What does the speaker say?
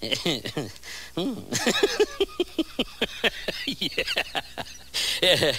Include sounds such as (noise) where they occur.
(laughs) Hmm. (laughs) (laughs) yeah.